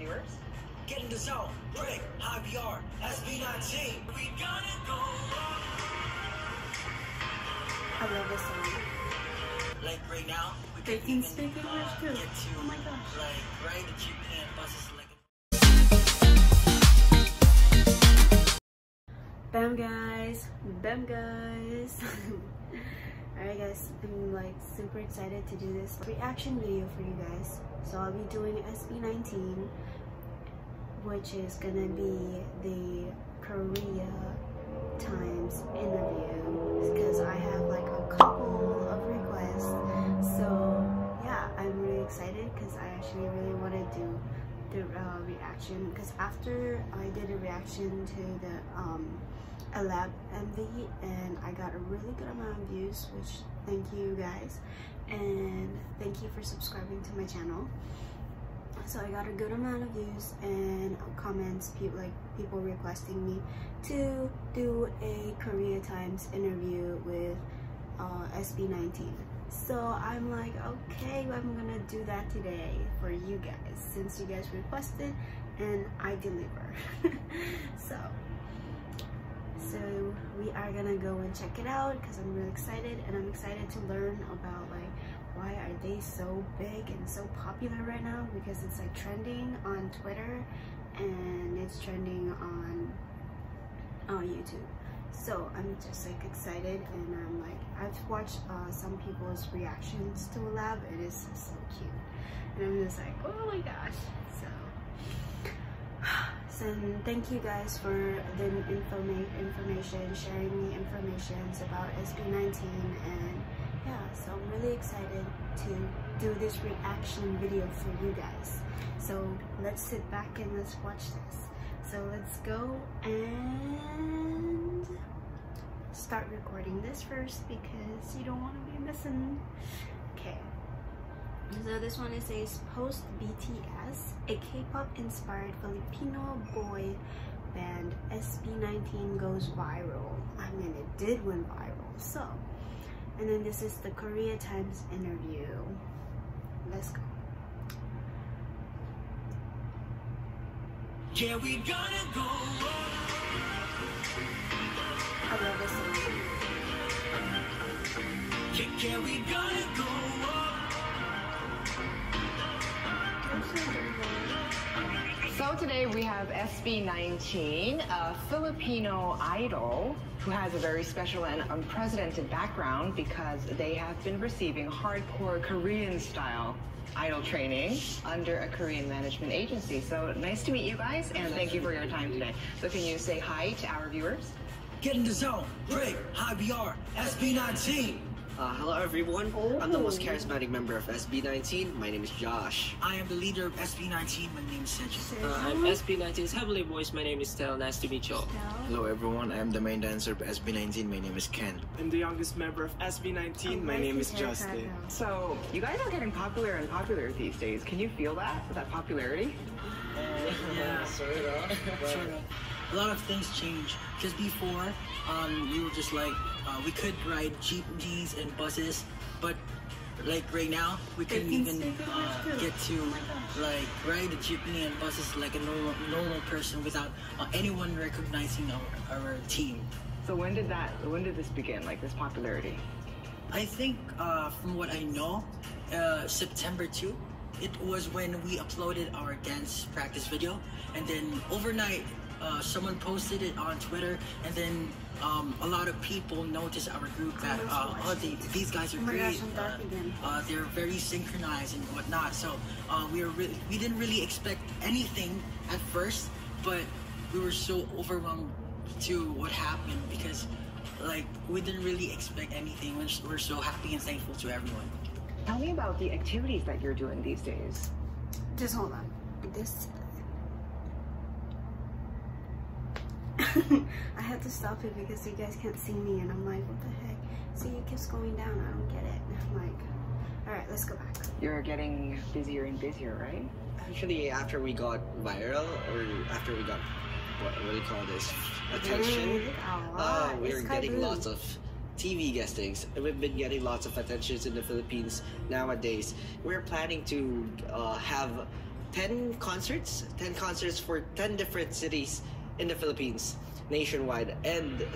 viewers. Get in the zone, break, high VR, SB19. We gonna go I love this song. Like right now, we They can even speak English uh, too. get to Oh my gosh. like ride the Japan buses like Bam guys, bam guys. Alright guys, I'm like super excited to do this reaction video for you guys. So I'll be doing SB19, which is gonna be the Korea Times interview because I have like a couple of requests. So yeah, I'm really excited because I actually really want to do the uh, reaction because after I did a reaction to the um, Alab MV and I got a really good amount of views which thank you guys. And thank you for subscribing to my channel. So I got a good amount of views and comments people like people requesting me to do a Korea Times interview with uh, SB19 so I'm like okay I'm gonna do that today for you guys since you guys requested and I deliver. So so we are gonna go and check it out because I'm really excited and I'm excited to learn about like why are they so big and so popular right now because it's like trending on Twitter and it's trending on on YouTube. So I'm just like excited and I'm like I've watched uh, some people's reactions to Alab it is so cute. And I'm just like oh my gosh. So so thank you guys for the informa information, sharing me information about SB19 and yeah, so I'm really excited to do this reaction video for you guys. So let's sit back and let's watch this. So let's go and start recording this first because you don't want to be missing. So this one it says post BTS, a K-pop inspired Filipino boy band SB19 goes viral. I mean it did went viral. So, and then this is the Korea Times interview. Let's go. Yeah, we gonna go I love this song. Yeah, yeah, we gonna go So today we have SB19, a Filipino idol who has a very special and unprecedented background because they have been receiving hardcore Korean style idol training under a Korean management agency. So nice to meet you guys and thank you for your time today. So can you say hi to our viewers? Get in the zone, break, high VR, SB19. Uh, hello everyone, I'm the most charismatic member of SB19. My name is Josh. I am the leader of SB19. My name is Sejun. Uh, I'm SB19's Heavenly Voice. My name is Stell. Nice to meet you. all. Hello everyone, I am the main dancer of SB19. My name is Ken. I'm the youngest member of SB19. My name is Justin. So you guys are getting popular and popular these days. Can you feel that? That popularity? Yeah, sort of. Sort of. A lot of things change. Because before, um, we were just like, uh, we could ride jeepneys and buses, but like right now, we couldn't even uh, get to Oh like ride a jeepney and buses like a normal normal person without uh, anyone recognizing our, our team. So when did that when did this begin? Like this popularity? I think uh, from what I know, uh, September 2, it was when we uploaded our dance practice video. And then overnight, uh, someone posted it on Twitter. And then um, a lot of people noticed our group that, uh, oh, they, these guys are Oh great. gosh, uh, uh, they're very synchronized and whatnot. So uh, we were really, we didn't really expect anything at first, but we were so overwhelmed to what happened because like we didn't really expect anything. We're, we're so happy and thankful to everyone. Tell me about the activities that you're doing these days. Just hold on. This. I had to stop it because you guys can't see me, and I'm like, what the heck? See, it keeps going down. I don't get it. I'm like, all right, let's go back. You're getting busier and busier, right? Actually, after we got viral, or after we got, what, what do you call this, attention, A uh, lot. we're getting kaboom. lots of TV guestings. We've been getting lots of attentions in the Philippines nowadays. We're planning to uh, have 10 concerts, 10 concerts for 10 different cities in the Philippines, nationwide, and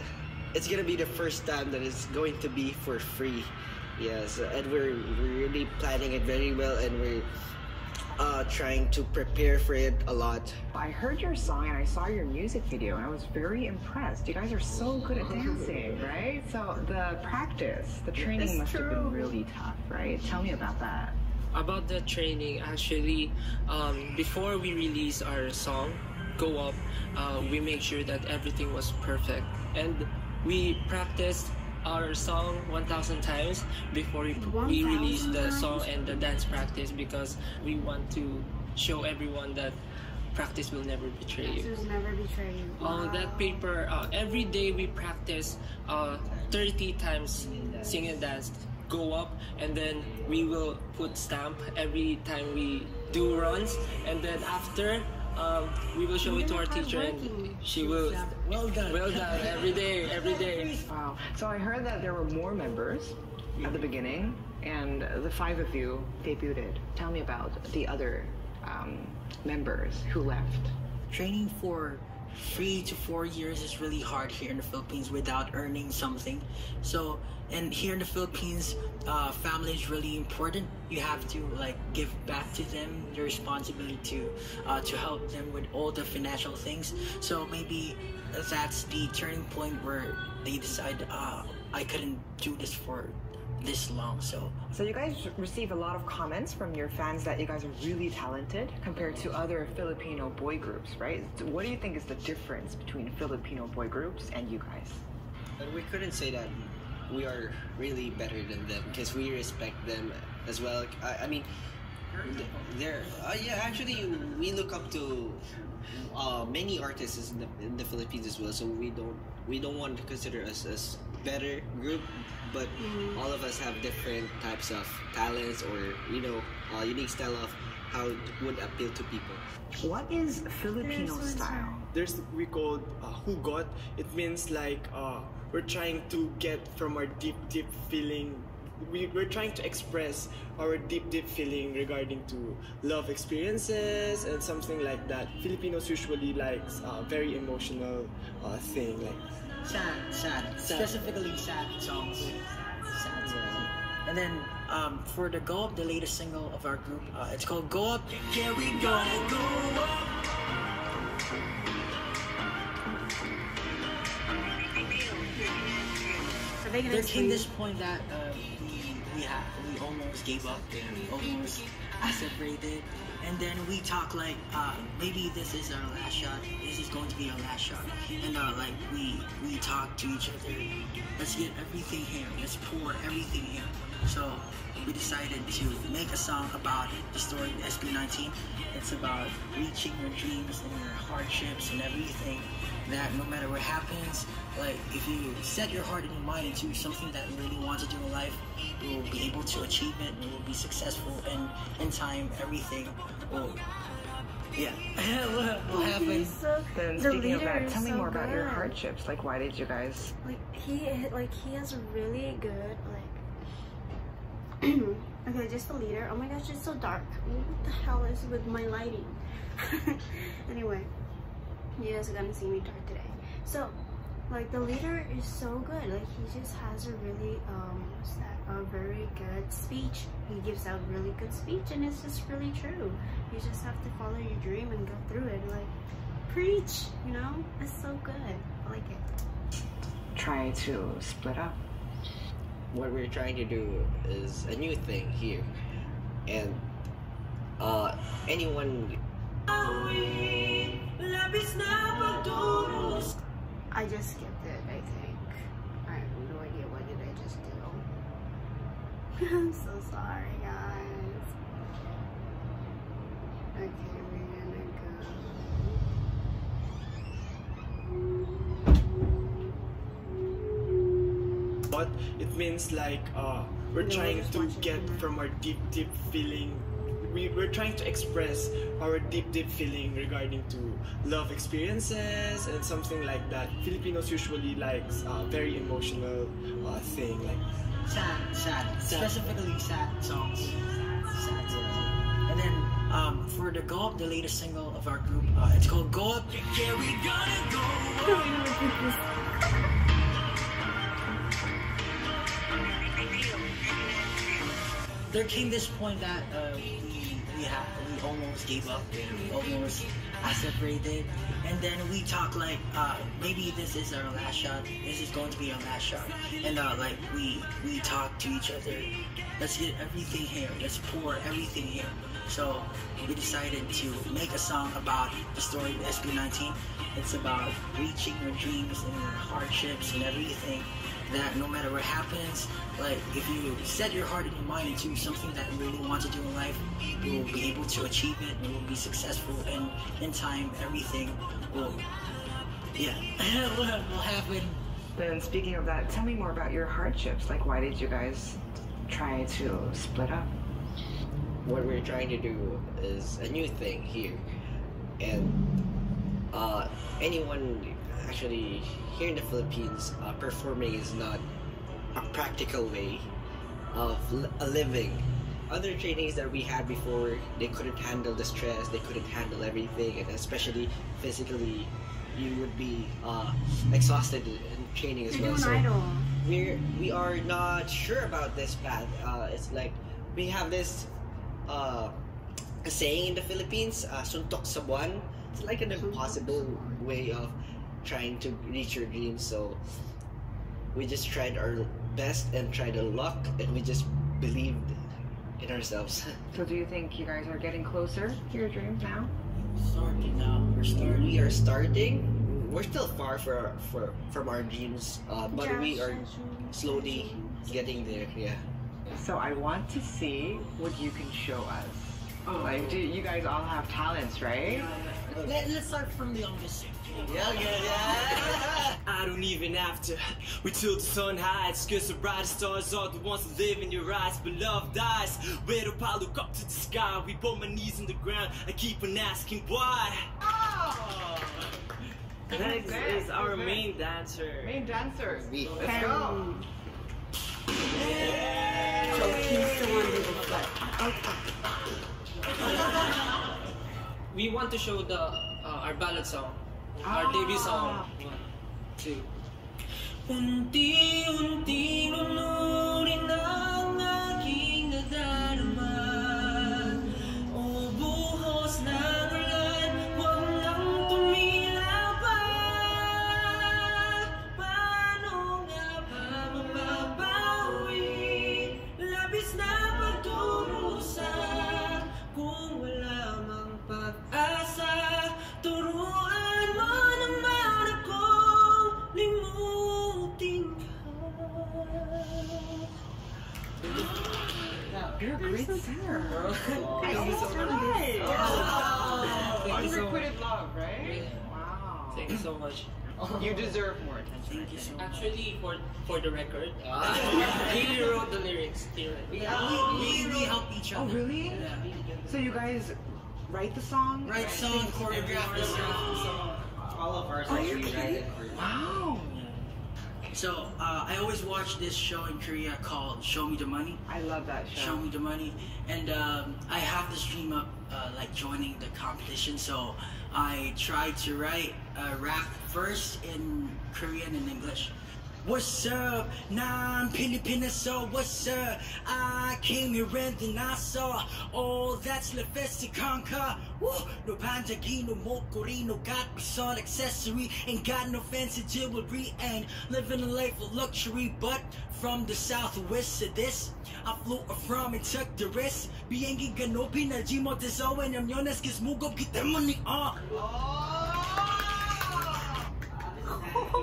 it's gonna be the first time that it's going to be for free. Yes, and we're, we're really planning it very well, and we're uh, trying to prepare for it a lot. I heard your song and I saw your music video and I was very impressed. You guys are so good at dancing, right? So the practice, the training It's must have been really tough, right? Tell me about that. About the training, actually, um, before we release our song, Go Up, uh, we make sure that everything was perfect. And we practiced our song 1,000 times before we, we 1,000 release the song and the dance practice because we want to show everyone that practice will never betray you. Will never betray you. On that paper, uh, every day we practice uh, 30 times sing and dance. Go up, and then we will put stamp every time we do runs, and then after um, we will show it to our teacher, and she will. Well done. Well done every day, every day. Wow. So I heard that there were more members at the beginning and the five of you debuted. Tell me about the other um, members who left. Training for three to four years is really hard here in the Philippines without earning something. So, and here in the Philippines, uh, family is really important. You have to like give back to them your responsibility to uh, to help them with all the financial things. So maybe that's the turning point where they decide uh, I couldn't do this for this long. So So you guys receive a lot of comments from your fans that you guys are really talented compared to other Filipino boy groups, right? What do you think is the difference between Filipino boy groups and you guys? And we couldn't say that we are really better than them because we respect them as well. I, I mean, th- they're uh, yeah. Actually, we look up to uh, many artists in the, in the Philippines as well. So we don't we don't want to consider us as better group, but all of us have different types of talents or you know uh, unique style of how it would appeal to people. What is Filipino There's style? There's we called uh, hugot. It means like uh, we're trying to get from our deep, deep feeling. We, we're trying to express our deep, deep feeling regarding to love experiences and something like that. Filipinos usually likes uh, very emotional uh, thing like sad, sad, specifically sad songs. Sad songs. And then um, for the Go Up, the latest single of our group, uh, it's called Go Up. Yeah, we gonna go up. Are they gonna There came this point that uh, we we have we almost gave up, and we almost separated, and then we talk like uh, maybe this is our last shot. This is going to be our last shot, and uh, like we we talk to each other. Let's get everything here. Let's pour everything here. So we decided to make a song about. The story of SB19. It's about reaching your dreams and your hardships and everything. That no matter what happens, like if you set your heart and your mind into something that you really want to do in life, you will be able to achieve it. You will be successful, and in time, everything will. Yeah, will, will happen. He's so, Then the speaking of leader that, is tell me so more about your hardships. Like, why did you guys? Like he, like he has a really good like. okay, just the leader. Oh my gosh, it's so dark. What the hell is with my lighting? anyway, you guys are gonna see me dark today. So, like the leader is so good. Like he just has a really um, what's that? A very good speech. He gives out really good speech, and it's just really true. You just have to follow your dream and go through it. Like preach, you know? It's so good. I like it. Try to split up. what we're trying to do is a new thing here and uh anyone I just skipped it, I think. I have no idea what did I just do. I'm so sorry, guys. Okay, we're gonna go. But it means like uh, we're No, trying to get from from our deep, deep feeling. We, we're trying to express our deep, deep feeling regarding to love experiences and something like that. Filipinos usually likes uh, very emotional uh, thing like sad, sad, specifically sad songs. Sad songs. And then um, for the Go Up, the latest single of our group, uh, it's called Go Up. Yeah, we gonna go up. There came this point that uh, we we have we almost gave up, we almost separated, and then we talk like uh, maybe this is our last shot. This is going to be our last shot, and uh, like we we talk to each other. Let's get everything here. Let's pour everything here. So we decided to make a song about the story of SB19. It's about reaching your dreams and your hardships and everything. That no matter what happens, like if you set your heart and your mind into something that you really want to do in life, you will be able to achieve it. You will be successful, and in time, everything will, yeah, will, will happen. Then speaking of that, tell me more about your hardships. Like, why did you guys try to split up? what we're trying to do is a new thing here and uh, anyone actually here in the philippines uh, performing is not a practical way of a living other trainings that we had before they couldn't handle the stress they couldn't handle everything and especially physically you would be uh, exhausted in training as You're well so idol. we're we are not sure about this path. Uh, it's like we have this uh, saying in the Philippines, uh, suntok sa buwan. It's like an impossible way of trying to reach your dreams. So we just tried our best and tried our luck, and we just believed in ourselves. So, do you think you guys are getting closer to your dreams now? Starting now. We're starting. we are starting. We're still far for, for from our dreams, uh, but we are slowly getting there. Yeah. So, I want to see what you can show us. Oh. Like, do you guys all have talents, right? Let, let's start from the youngest. Yeah, yeah, yeah. I don't even have to wait till the sun hides Cause the brightest stars are the ones that live in your eyes But love dies Where do I look up to the sky We both my knees in the ground I keep on asking why Next is our main dancer Main dancer. We- Let's go. So he's the one with the foot. We want to show the uh, our ballad song, our debut song. One, two. Unti-unti lunurin ang Actually, for for the record, ah. he wrote the lyrics. He wrote- Yeah, we, we, we help each oh, other. Oh, really? Yeah. So you guys write the song? Write song, choreograph the song. All of ours Are you kidding? right? Wow. So uh, I always watch this show in Korea called Show Me the Money. I love that show. Show Me the Money, and um, I have this dream of uh, like joining the competition. So I tried to write a rap first in Korean and English. What's up? 난 필리핀에서 What's up? I came here and then I saw all that's left is to conquer. Woo! No 반짝이, no 목걸이, no got 비싼 accessory, ain't got no fancy jewelry, and living a life of luxury. But from the southwest of this, I flew from and took the risk. 비행기가 높이 날지 못해서 왜냐면 에스키스 무겁기 때문이 uh.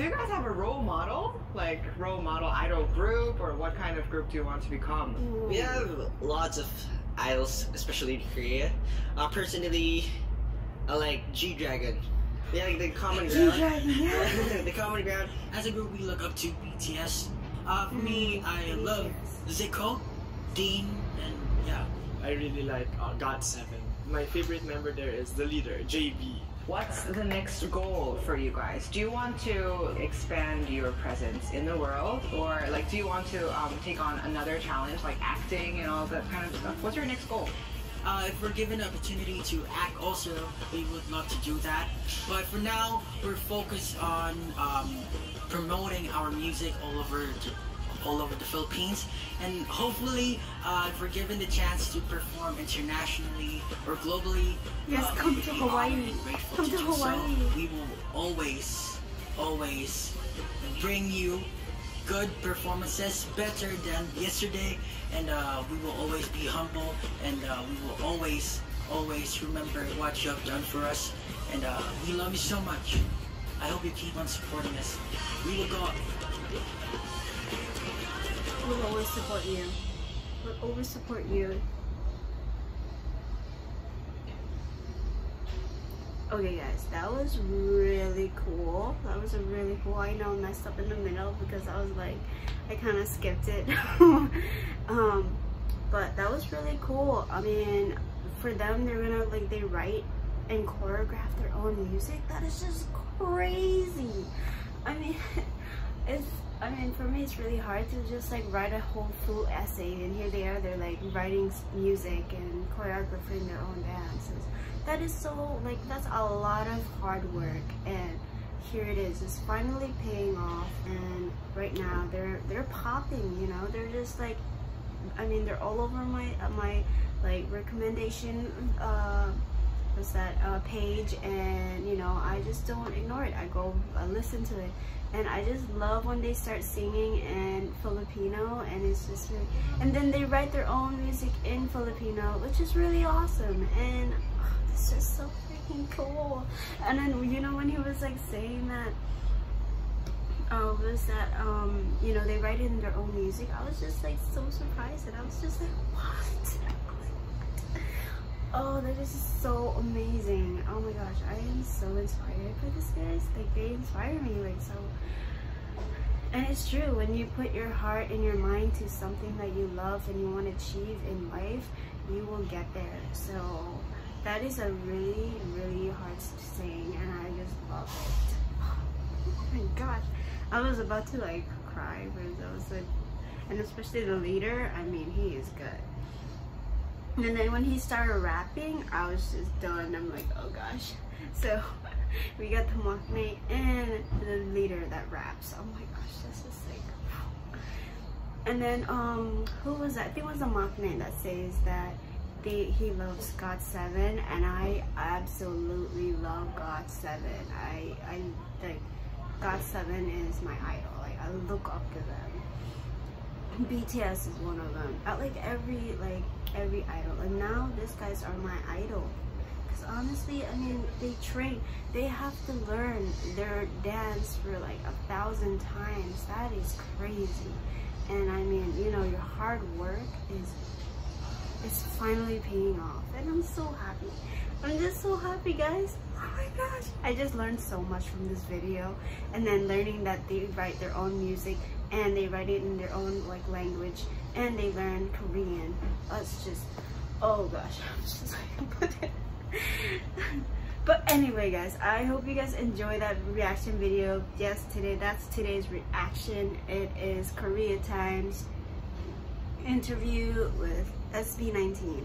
do you guys have a role model? Like role model idol group or what kind of group do you want to become? We have lots of idols, especially in Korea. Uh, personally, I like G Dragon. They like the common ground. G-Dragon, yeah. the common ground. As a group, we look up to BTS. Uh, for me, I love Zico, Dean, and yeah. I really like uh, GOT7. My favorite member there is the leader, JB. What's the next goal for you guys? Do you want to expand your presence in the world, or like, do you want to um, take on another challenge like acting and all that kind of stuff? What's your next goal? Uh, if we're given an opportunity to act also, we would love to do that. But for now, we're focused on um, promoting our music all over the, all over the Philippines. And hopefully, uh, if we're given the chance to perform internationally or globally, Yes, uh, come to Hawaii. honored and grateful Come to to do so. Hawaii. We will always, always bring you good performances, better than yesterday, and uh, we will always be humble, and uh, we will always, always remember what you have done for us, and uh, we love you so much. I hope you keep on supporting us. We will go. We'll always support you. We'll always support you. Okay guys, that was really cool. That was a really cool. I know I messed up in the middle because I was like, I kind of skipped it. um, but that was really cool. I mean, for them, they're gonna like they write and choreograph their own music. That is just crazy. I mean, it's I mean for me it's really hard to just like write a whole full essay and here they are they're like writing music and choreographing their own dances. That is so like that's a lot of hard work and here it is it's finally paying off and right now they're they're popping you know? They're just like I mean they're all over my uh, my like recommendation uh what's that uh, page and you know I just don't ignore it. I go I listen to it and I just love when they start singing in Filipino and it's just really, and then they write their own music in Filipino which is really awesome. And oh, it's just so freaking cool. And then you know when he was like saying that uh, was that um you know they write in their own music I was just like so surprised. And I was just like what Oh, that is so amazing. Oh my gosh, I am so inspired by this guys. Like they inspire me like so. And it's true, when you put your heart and your mind to something that you love and you want to achieve in life, you will get there. So that is a really, really hard saying and I just love it. Oh my gosh. I was about to like cry I was like, and especially the leader, I mean, he is good. And then when he started rapping, I was just done. I'm like, oh gosh. So we got the maknae and the leader that raps. Oh my gosh, this is like. And then um, who was that? I think it was the maknae that says that he loves GOT7, and I absolutely love GOT7. I I like GOT7 is my idol. Like I look up to them. BTS is one of them. I like every like every idol, and now these guys are my idol. Cause honestly, I mean, they train. They have to learn their dance for like a thousand times. That is crazy. And I mean, you know, your hard work is is finally paying off, and I'm so happy. I'm just so happy, guys. Oh my gosh. I just learned so much from this video and then learning that they write their own music and they write it in their own like language and they learn Korean. That's just, oh gosh, I'm just like, but anyway guys, I hope you guys enjoy that reaction video. Yes, today, that's today's reaction. It is Korea Times interview with SB19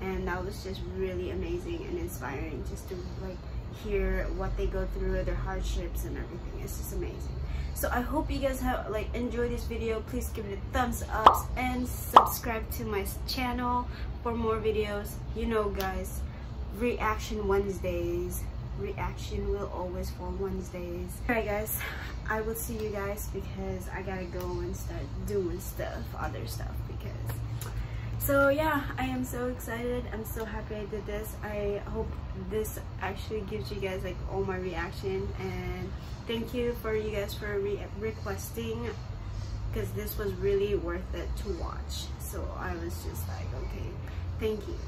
and that was just really amazing and inspiring just to like hear what they go through their hardships and everything. It's just amazing. So i hope you guys have like enjoyed this video. Please give it a thumbs up and subscribe to my channel for more videos. You know guys reaction wednesdays. Reaction will always fall wednesdays. All right guys. I will see you guys because i gotta go and start doing stuff other stuff so yeah i am so excited. I'm so happy i did this. I hope this actually gives you guys like all my reaction. And thank you for you guys for re requesting because this was really worth it to watch. So i was just like okay thank you.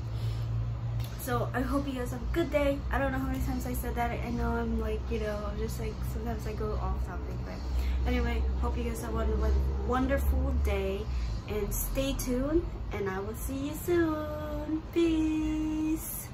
So i hope you guys have a good day. I don't know how many times i said that. I know i'm like you know i'm just like sometimes i go off topic. But anyway hope you guys have a wonderful day and stay tuned and I will see you soon. Peace.